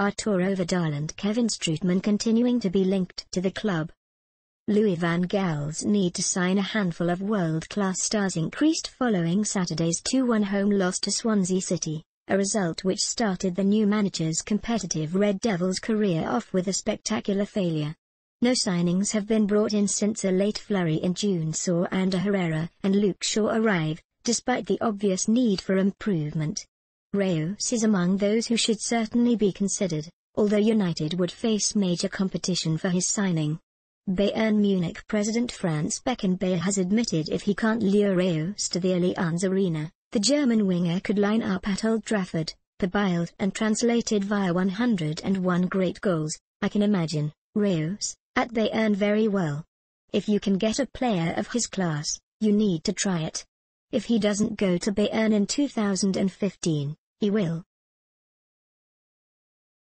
Arturo Vidal and Kevin Strootman continuing to be linked to the club. Louis van Gaal's need to sign a handful of world-class stars increased following Saturday's 2-1 home loss to Swansea City, a result which started the new manager's competitive Red Devils career off with a spectacular failure. No signings have been brought in since a late flurry in June saw Ander Herrera and Luke Shaw arrive, despite the obvious need for improvement. Reus is among those who should certainly be considered, although United would face major competition for his signing. Bayern Munich president Franz Beckenbauer has admitted if he can't lure Reus to the Allianz Arena, the German winger could line up at Old Trafford, per Bild and translated via 101 great goals, I can imagine, Reus, at Bayern very well. If you can get a player of his class, you need to try it. If he doesn't go to Bayern in 2015, he will.